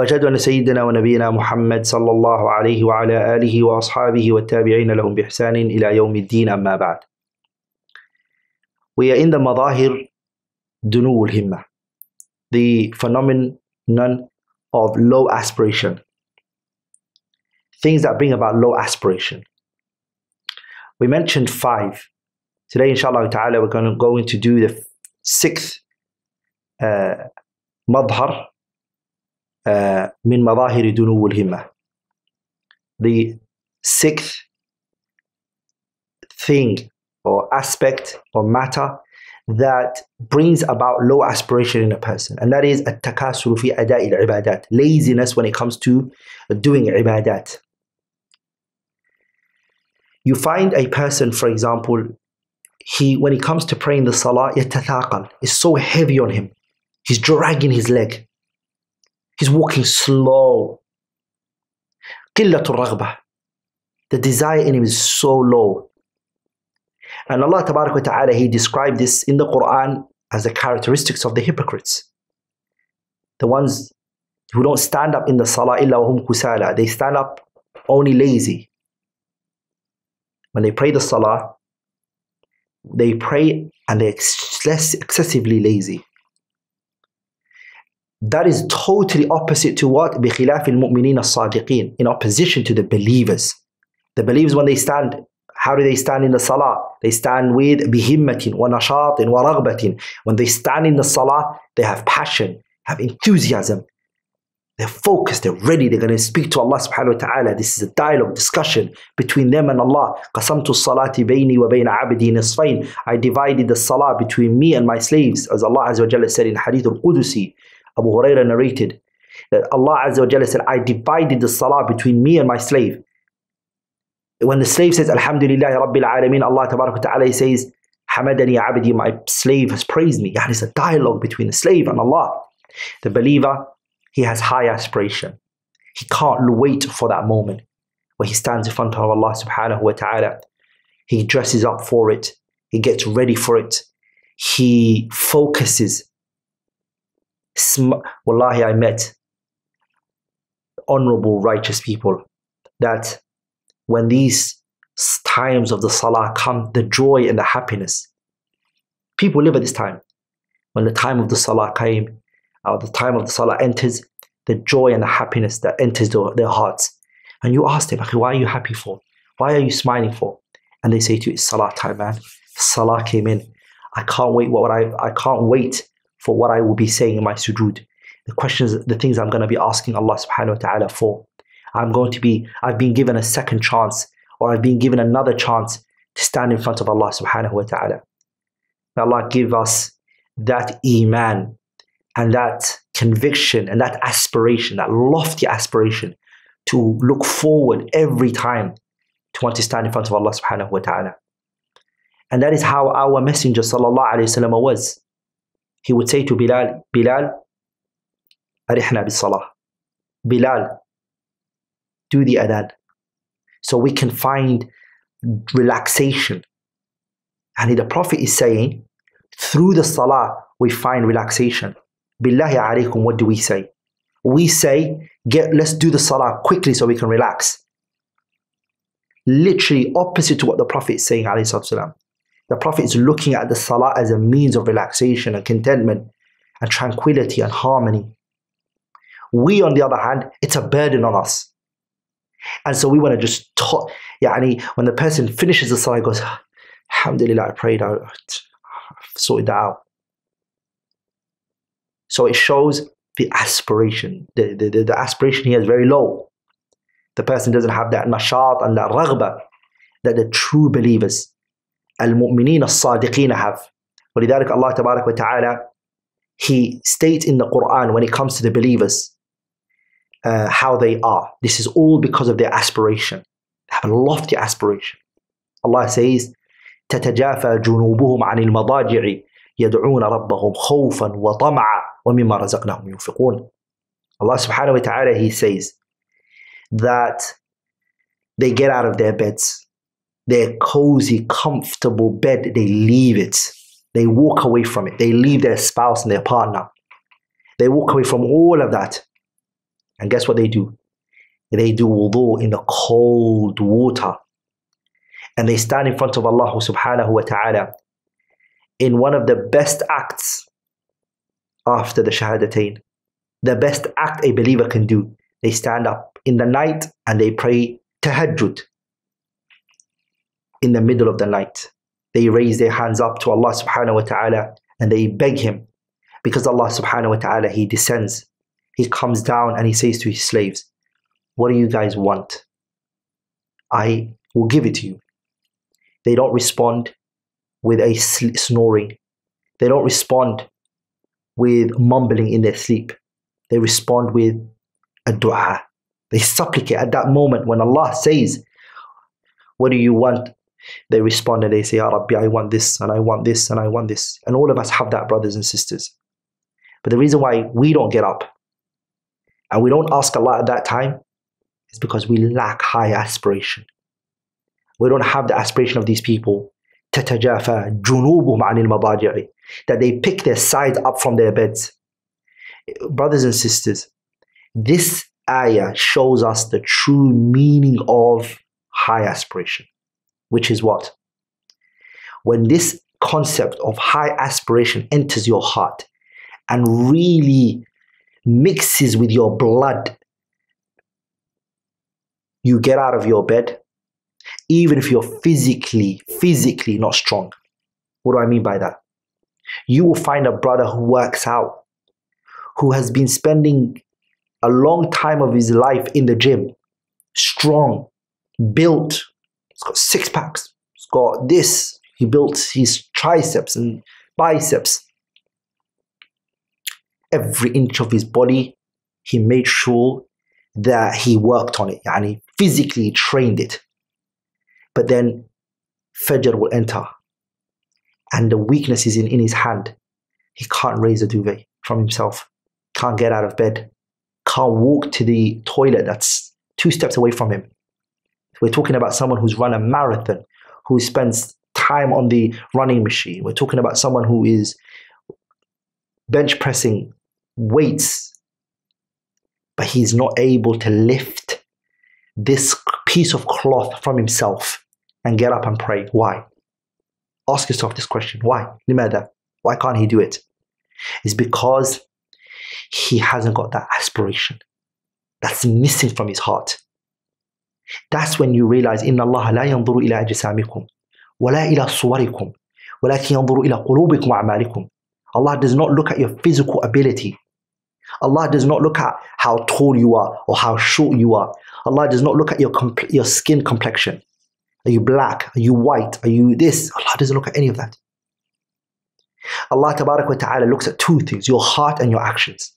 واشهد ان سيدنا ونبينا محمد صلى الله عليه وعلى اله واصحابه والتابعين لهم باحسان إلى يوم الدين اما بعد We are in the مظاهر دنو الهمة the phenomenon of low aspiration things that bring about low aspiration we mentioned five today inshallah ta'ala we're going to go into do the sixth uh, uh, من مظاهر دنو الهمة the sixth thing or aspect or matter that brings about low aspiration in a person and that is التكاسل في أداء العبادات laziness when it comes to doing ibadat you find a person for example he when he comes to praying the salah يتثاقل is so heavy on him he's dragging his leg he's walking slow قلة الرغبة the desire in him is so low and Allah wa ta'ala he described this in the Quran as the characteristics of the hypocrites the ones who don't stand up in the salah illa wahum kusala they stand up only lazy when they pray the salah they pray and they're ex- excessively lazy that is totally opposite to what بخلاف المؤمنين الصادقين in opposition to the believers the believers when they stand how do they stand in the salah they stand with بهمة ونشاط ورغبة when they stand in the salah they have passion have enthusiasm they're focused, they're ready, they're going to speak to Allah subhanahu wa ta'ala. This is a dialogue, discussion between them and Allah. قَسَمْتُ الصَّلَاةِ بَيْنِي وَبَيْنَ عَبْدِي نِصْفَيْن I divided the salah between me and my slaves. As Allah Azza wa Jalla said in Hadith al-Qudusi, Abu Hurairah narrated, that Allah Azza wa Jalla said, I divided the salah between me and my slave. When the slave says, Alhamdulillah Rabbil Alameen, Allah Ta'ala says, Hamadani abdi, my slave has praised me. Yani it's a dialogue between the slave and Allah. The believer he has high aspiration. He can't wait for that moment where he stands in front of Allah subhanahu wa ta'ala. He dresses up for it. He gets ready for it. He focuses. Wallahi, I met honorable, righteous people that when these times of the salah come, the joy and the happiness, people live at this time. When the time of the salah came, or the time of the salah enters, the joy and the happiness that enters their, their hearts. And you ask them, why are you happy for? Why are you smiling for? And they say to you, it's salah time, man. Salah came in. I can't wait what would I I can't wait for what I will be saying in my sujood. The questions, the things I'm going to be asking Allah subhanahu wa ta'ala for. I'm going to be, I've been given a second chance, or I've been given another chance to stand in front of Allah subhanahu wa ta'ala. May Allah give us that iman and that conviction and that aspiration, that lofty aspiration to look forward every time to want to stand in front of Allah subhanahu wa ta'ala. And that is how our Messenger sallallahu alayhi wasallam was. He would say to Bilal, Bilal, arihna bis salah. Bilal, do the adhan. So we can find relaxation. And the Prophet is saying, through the salah, we find relaxation. Billahi alaykum, what do we say? We say, get let's do the salah quickly so we can relax. Literally opposite to what the Prophet is saying, alayhi The Prophet is looking at the salah as a means of relaxation and contentment and tranquility and harmony. We, on the other hand, it's a burden on us. And so we want to just talk. Yani, when the person finishes the salah, goes, Alhamdulillah, I prayed, I, I sorted that out. So it shows the aspiration. The, the, the, aspiration here is very low. The person doesn't have that nashat and that raghba that the true believers, al-mu'mineen as-sadiqeen have. ولذلك Allah تبارك He states in the Quran when it comes to the believers, uh, how they are. This is all because of their aspiration. They have a lofty aspiration. Allah says, تتجافى جنوبهم عن المضاجع يدعون ربهم خوفا وطمعا ومما رزقناهم ينفقون. Allah subhanahu wa ta'ala, He says that they get out of their beds, their cozy, comfortable bed, they leave it. They walk away from it. They leave their spouse and their partner. They walk away from all of that. And guess what they do? They do wudu in the cold water. And they stand in front of Allah subhanahu wa ta'ala in one of the best acts after the shahadatain. The best act a believer can do. They stand up in the night and they pray tahajjud in the middle of the night. They raise their hands up to Allah subhanahu wa ta'ala and they beg Him because Allah subhanahu wa ta'ala He descends. He comes down and He says to His slaves, What do you guys want? I will give it to you. They don't respond with a snoring. They don't respond with mumbling in their sleep. They respond with a dua. They supplicate at that moment when Allah says, What do you want? They respond and they say, Ya Rabbi, I want this and I want this and I want this. And all of us have that, brothers and sisters. But the reason why we don't get up and we don't ask Allah at that time is because we lack high aspiration. We don't have the aspiration of these people. تتجافى جنوبهم عن المضاجع that they pick their sides up from their beds. Brothers and sisters, this ayah shows us the true meaning of high aspiration, which is what? When this concept of high aspiration enters your heart and really mixes with your blood, you get out of your bed, even if you're physically, physically not strong. What do I mean by that? You will find a brother who works out, who has been spending a long time of his life in the gym, strong, built. He's got six packs. He's got this. He built his triceps and biceps. Every inch of his body, he made sure that he worked on it and he physically trained it. But then Fajr will enter and the weakness is in, in his hand. He can't raise a duvet from himself, can't get out of bed, can't walk to the toilet that's two steps away from him. We're talking about someone who's run a marathon, who spends time on the running machine. We're talking about someone who is bench pressing weights, but he's not able to lift this piece of cloth from himself and get up and pray. Why? Ask yourself this question. Why? Limada? Why can't he do it? It's because he hasn't got that aspiration. That's missing from his heart. That's when you realize إن الله لا ينظر إلى أجسامكم ولا إلى صوركم ولكن ينظر إلى قلوبكم وأعمالكم. Allah does not look at your physical ability. Allah does not look at how tall you are or how short you are. Allah does not look at your, your skin complexion. Are you black? Are you white? Are you this? Allah doesn't look at any of that. Allah wa ta'ala looks at two things, your heart and your actions.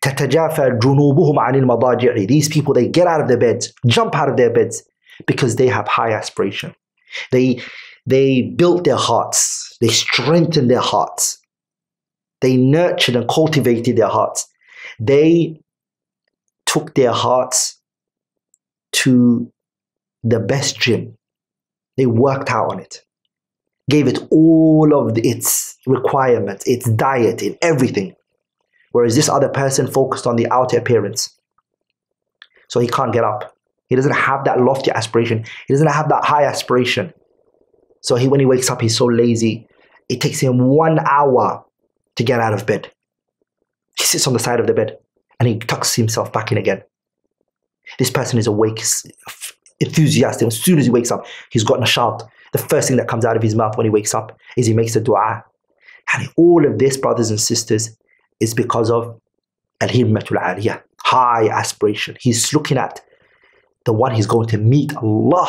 تتجافى جنوبهم عن المضاجع. These people, they get out of their beds, jump out of their beds because they have high aspiration. They, they built their hearts. They strengthened their hearts. They nurtured and cultivated their hearts. They took their hearts to the best gym. They worked out on it, gave it all of the, its requirements, its diet, in everything. Whereas this other person focused on the outer appearance. So he can't get up. He doesn't have that lofty aspiration. He doesn't have that high aspiration. So he, when he wakes up, he's so lazy. It takes him one hour to get out of bed. He sits on the side of the bed and he tucks himself back in again. This person is awake, enthusiastic. As soon as he wakes up, he's got nashat. The first thing that comes out of his mouth when he wakes up is he makes a dua. And all of this, brothers and sisters, is because of al-himmatul aliyah, high aspiration. He's looking at the one he's going to meet, Allah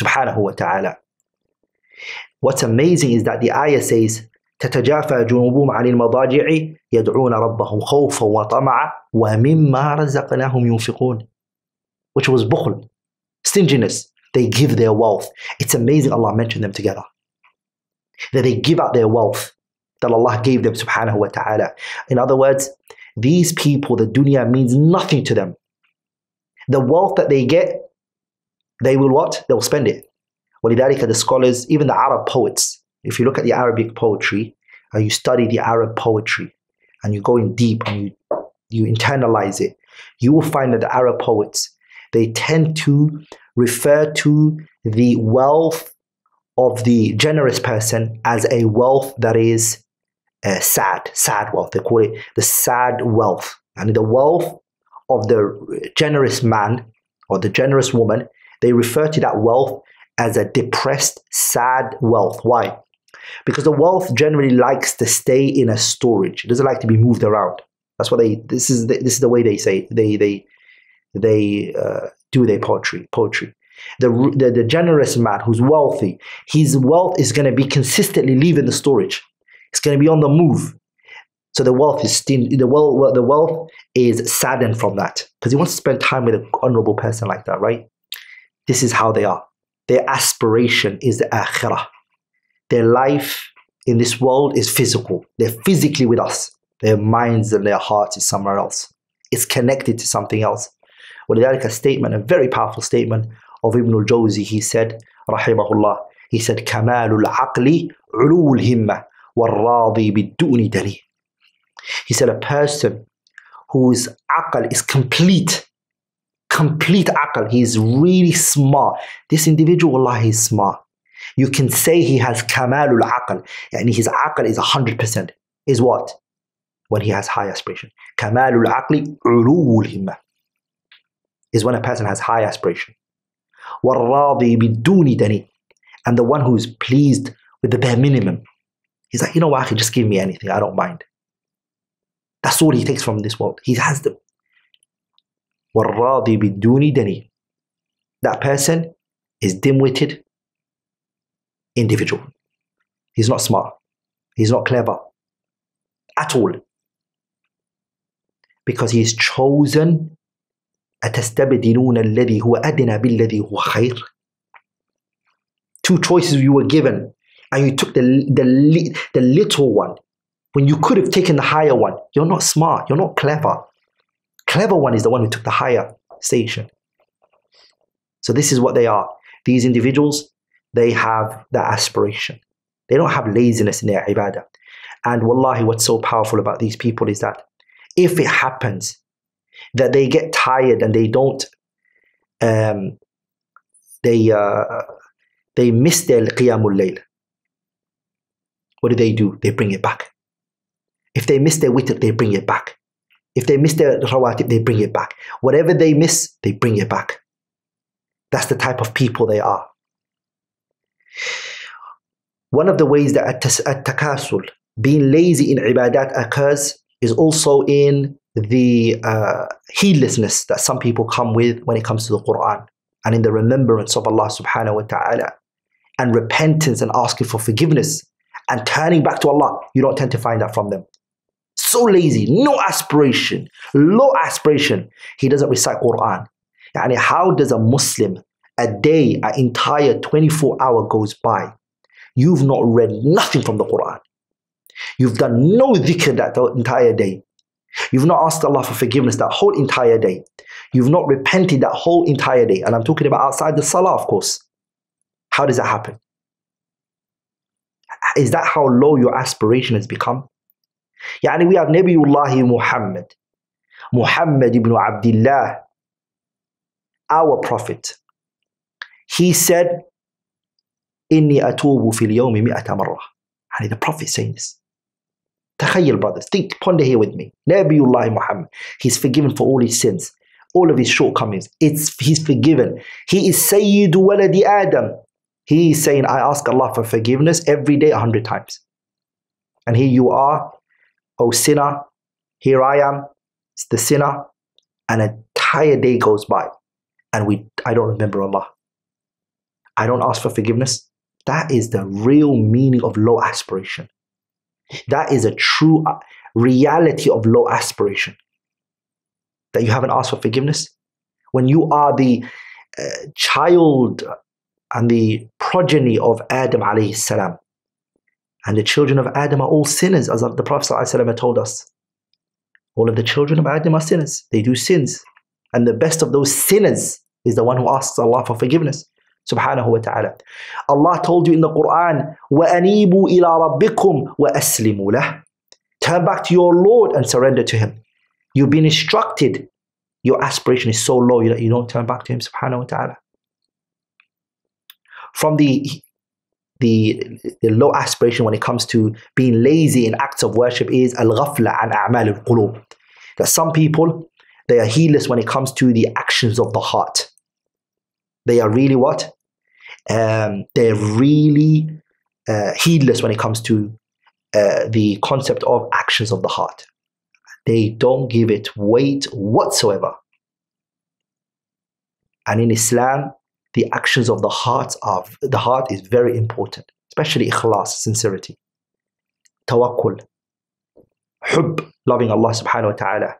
subhanahu wa ta'ala. What's amazing is that the ayah says, تتجافى جنوبهم عن المضاجع يدعون ربهم خوفا وطمعا ومما رزقناهم ينفقون which was bukhl, stinginess. They give their wealth. It's amazing Allah mentioned them together. That they give out their wealth that Allah gave them subhanahu wa ta'ala. In other words, these people, the dunya means nothing to them. The wealth that they get, they will what? They'll spend it. ولذلك the scholars, even the Arab poets, if you look at the Arabic poetry, and you study the Arab poetry, and you go in deep and you, you internalize it, you will find that the Arab poets, they tend to refer to the wealth of the generous person as a wealth that is uh, sad, sad wealth. They call it the sad wealth. And the wealth of the generous man or the generous woman, they refer to that wealth as a depressed, sad wealth. Why? Because the wealth generally likes to stay in a storage. It doesn't like to be moved around. That's what they. This is the, this is the way they say they they they uh, do their poetry. Poetry. The, the the generous man who's wealthy, his wealth is going to be consistently leaving the storage. It's going to be on the move. So the wealth is still, the wealth the wealth is saddened from that because he wants to spend time with an honorable person like that, right? This is how they are. Their aspiration is the akhirah. Their life in this world is physical. They're physically with us. Their minds and their hearts is somewhere else. It's connected to something else. ولذلك a statement, a very powerful statement of Ibn al-Jawzi, he said, rahimahullah, he said, كمال العقل علو الهمة والراضي بالدون دليل. He said, a person whose aql is complete, complete aql, he's really smart. This individual, Allah, he's smart. You can say he has kamalul aql, and his aql is 100%. Is what? When he has high aspiration. Kamalul aqli ulul himma. Is when a person has high aspiration. وَالرَّاضِي بِدُونِ دَنِي And the one who is pleased with the bare minimum. He's like, you know what, I can just give me anything, I don't mind. That's all he takes from this world. He has them. وَالرَّاضِي بِدُونِ دَنِي That person is dim-witted individual. He's not smart. He's not clever at all. Because he's chosen أتستبدلون الذي هو أدنى بالذي هو خير Two choices you were given and you took the, the, the little one when you could have taken the higher one. You're not smart. You're not clever. Clever one is the one who took the higher station. So this is what they are. These individuals, they have that aspiration. They don't have laziness in their ibadah. And wallahi, what's so powerful about these people is that if it happens that they get tired and they don't, um, they uh, they miss their qiyamul layl. What do they do? They bring it back. If they miss their witr, they bring it back. If they miss their rawatib, they bring it back. Whatever they miss, they bring it back. That's the type of people they are. One of the ways that at-takasul, being lazy in ibadat occurs is also in the uh, heedlessness that some people come with when it comes to the Quran and in the remembrance of Allah subhanahu wa ta'ala and repentance and asking for forgiveness and turning back to Allah. You don't tend to find that from them. So lazy, no aspiration, low aspiration. He doesn't recite Quran. Yani how does a Muslim, a day, an entire 24 hour goes by, you've not read nothing from the Quran. You've done no dhikr that entire day. You've not asked Allah for forgiveness that whole entire day. You've not repented that whole entire day. And I'm talking about outside the salah, of course. How does that happen? Is that how low your aspiration has become? Yani we have Nabiullah Muhammad, Muhammad ibn Abdullah, our prophet. He said, Inni atubu fil yawmi mi'ata marrah. Yani the prophet saying this. تخيل brothers, think, ponder here with me. Nabiullah Muhammad, he's forgiven for all his sins, all of his shortcomings. It's he's forgiven. He is Sayyidu waladi Adam. He is saying, I ask Allah for forgiveness every day a hundred times. And here you are, O sinner, here I am, it's the sinner, and an entire day goes by, and we I don't remember Allah. I don't ask for forgiveness. That is the real meaning of low aspiration. That is a true uh, reality of low aspiration. That you haven't asked for forgiveness. When you are the uh, child and the progeny of Adam alayhi salam. And the children of Adam are all sinners, as the Prophet ﷺ told us. All of the children of Adam are sinners. They do sins. And the best of those sinners is the one who asks Allah for forgiveness. Subhanahu wa ta'ala. Allah told you in the Quran, وَأَنِيبُوا إِلَىٰ رَبِّكُمْ وَأَسْلِمُوا لَهُ Turn back to your Lord and surrender to Him. You've been instructed. Your aspiration is so low that you don't turn back to Him, subhanahu wa ta'ala. From the the, the low aspiration when it comes to being lazy in acts of worship is al-ghafla an a'mal al-qulub. That some people, they are heedless when it comes to the actions of the heart. They are really what? Um, they're really uh, heedless when it comes to uh, the concept of actions of the heart. They don't give it weight whatsoever. And in Islam, the actions of the heart are the heart is very important, especially ikhlas, sincerity, tawakkul, hub, loving Allah subhanahu wa ta'ala,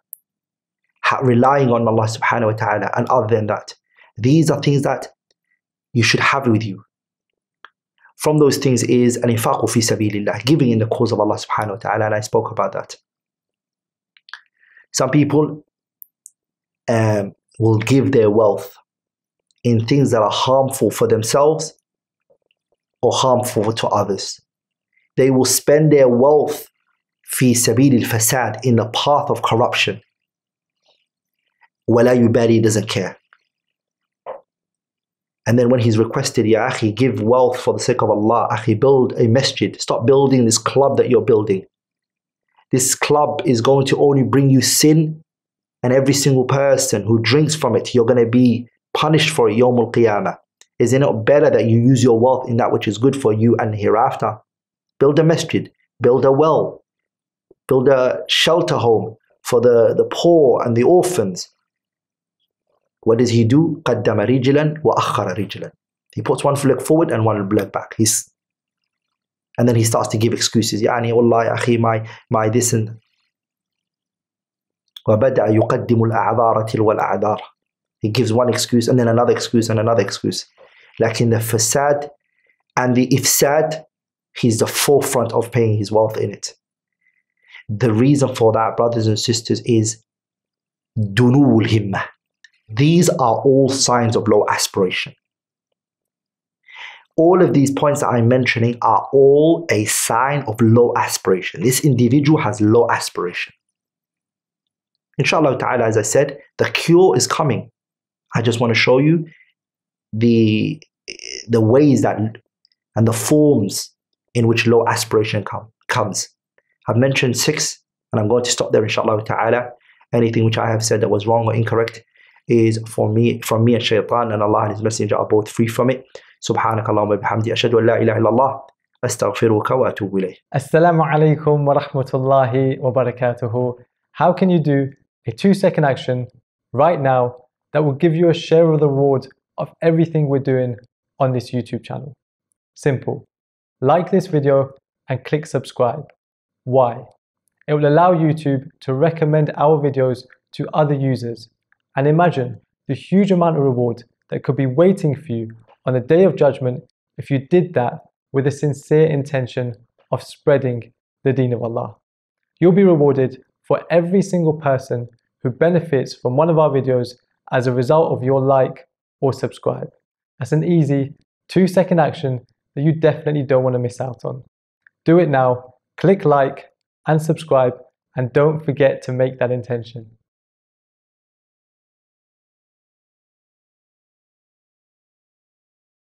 relying on Allah subhanahu wa ta'ala, and other than that. These are things that you should have with you. From those things is an infaqu fi sabilillah, giving in the cause of Allah subhanahu wa ta'ala, and I spoke about that. Some people um, will give their wealth in things that are harmful for themselves or harmful to others. They will spend their wealth fi sabil al-fasad in the path of corruption. Wala yubari doesn't care. And then when he's requested, Ya akhi, give wealth for the sake of Allah. Akhi, build a masjid. Stop building this club that you're building. This club is going to only bring you sin, and every single person who drinks from it, you're going to be punished for it Yawm al-Qiyamah. Is it not better that you use your wealth in that which is good for you and hereafter? Build a masjid, build a well, build a shelter home for the, the poor and the orphans. What does he do? قدم رجلا وأخر رجلا. He puts one leg forward and one leg back. He's and then he starts to give excuses. يعني والله أخي my my this and وبدأ يقدم الأعذار تلو الأعذار. he gives one excuse and then another excuse and another excuse. Like in the fasad and the ifsad, he's the forefront of paying his wealth in it. The reason for that, brothers and sisters, is dunul himmah. These are all signs of low aspiration. All of these points that I'm mentioning are all a sign of low aspiration. This individual has low aspiration. Inshallah ta'ala, as I said, the cure is coming. I just want to show you the the ways that and the forms in which low aspiration come, comes. I've mentioned six, and I'm going to stop there, inshallah ta'ala. Anything which I have said that was wrong or incorrect is for me, from me and shaitan, and Allah and His Messenger are both free from it. سبحانك اللهم وبحمدك أشهد أن لا إله إلا الله أستغفرك وأتوب إليه. Assalamu alaikum wa rahmatullahi wa barakatuhu. How can you do a two second action right now that will give you a share of the reward of everything we're doing on this YouTube channel. Simple. Like this video and click subscribe. Why? It will allow YouTube to recommend our videos to other users. And imagine the huge amount of reward that could be waiting for you on the day of judgment if you did that with a sincere intention of spreading the deen of Allah. You'll be rewarded for every single person who benefits from one of our videos as a result of your like or subscribe. That's an easy two second action that you definitely don't want to miss out on. Do it now, click like and subscribe, and don't forget to make that intention.